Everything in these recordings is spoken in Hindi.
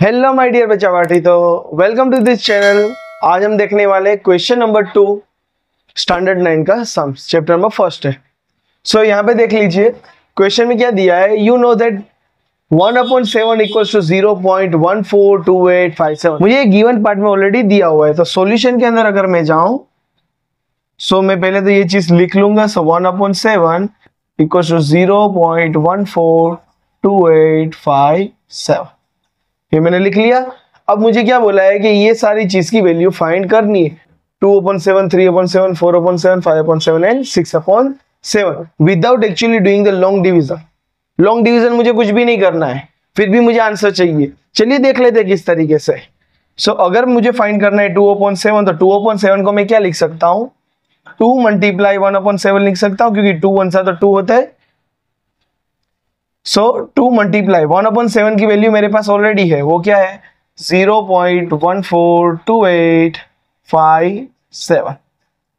हेलो माय डियर बच्चा पार्टी तो वेलकम टू दिस चैनल आज हम देखने वाले question number two standard nine का सम्स चैप्टर नंबर फ़र्स्ट है. सो so, यहाँ पे देख लीजिए क्वेश्चन में क्या दिया है? You know that one upon seven equal to zero point one four two eight five seven मुझे गिवन पार्ट में ऑलरेडी दिया हुआ है तो सोल्यूशन के अंदर अगर मैं जाऊँ सो so, मैं पहले तो ये चीज़ लिख लूँगा so one upon seven equal to zero point one four two eight five seven ये मैंने लिख लिया। अब मुझे क्या बोला है कि ये सारी चीज़ की वैल्यू फाइंड करनी है। Two upon seven three upon seven four upon seven five upon seven and six upon seven without actually doing the long division long division मुझे कुछ भी नहीं करना है। फिर भी मुझे आंसर चाहिए। चलिए देख लेते किस तरीके से। सो so, अगर मुझे फाइंड करना है टू अपॉन सेवन तो टू अपॉन सेवन को मैं क्या लिख सकता हूँ? Two multiply one upon seven लिख सकता हूँ क्योंकि टू वन सा तो टू होता है। So two multiply one upon seven की वैल्यू मेरे पास ऑलरेडी है वो क्या है? Zero point one four two eight five seven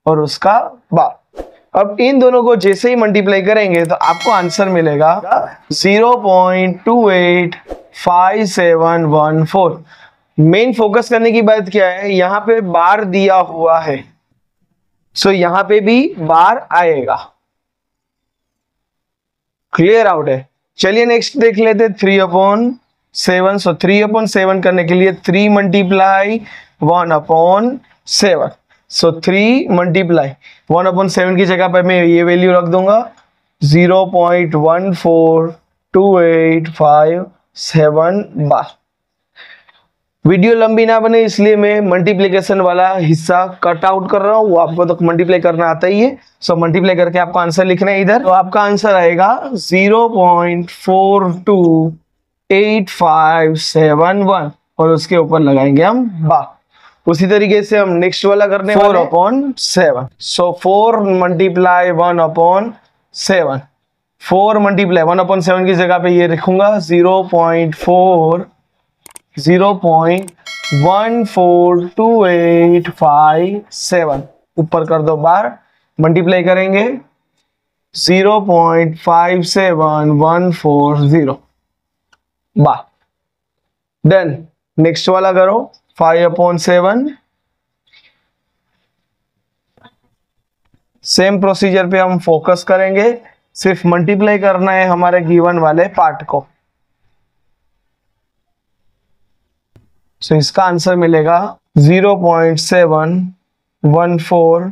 और उसका बार। अब इन दोनों को जैसे ही मल्टीप्लाई करेंगे तो आपको आंसर मिलेगा zero point two eight five seven one four main focus करने की बात क्या है? यहाँ पे बार दिया हुआ है। सो so, यहाँ पे भी बार आएगा। क्लियर आउट है। चलिए नेक्स्ट देख लेते three upon seven so three upon seven करने के लिए three multiply one upon seven so three multiply one upon seven की जगह पर मैं ये वैल्यू रख दूँगा. Zero point one four two eight five seven बार वीडियो लंबी ना बने इसलिए मैं मल्टीप्लीकेशन वाला हिस्सा कट आउट कर रहा हूँ। वो आपको तो मल्टीप्लाई करना आता ही है। सो मल्टीप्लाई करके आपको आंसर लिखना है इधर। तो आपका आंसर आएगा zero point four two eight five seven one और उसके ऊपर लगाएँगे हम बा उसी तरीके से हम नेक्स्ट वाला करने four upon seven so four multiply one upon seven four multiply one upon seven की जगह पे ये लिखूँगा zero point four zero point one four two eight five seven ऊपर कर दो बार। मल्टीप्लाई करेंगे। Zero point five seven one four zero done next वाला करो। Five upon seven same procedure पे हम फोकस करेंगे। सिर्फ़ मल्टीप्लाई करना है हमारे गिवन वाले पार्ट को। सो इसका आंसर मिलेगा zero point seven one four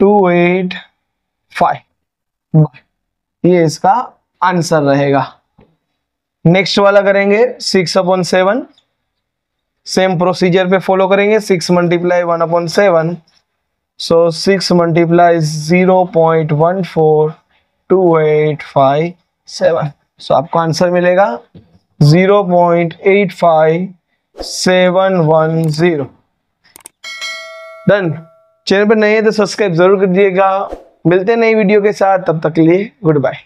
two eight five ये इसका आंसर रहेगा। नेक्स्ट वाला करेंगे six upon seven same procedure पे फॉलो करेंगे six multiply one upon seven so six multiply zero point one four two eight five seven so आपको आंसर मिलेगा zero point eight five seven one zero. Done. Channel पर नए हैं तो सब्सक्राइब ज़रूर कर दिएगा मिलते हैं नई वीडियो के साथ। तब तक के लिए गुड बाय।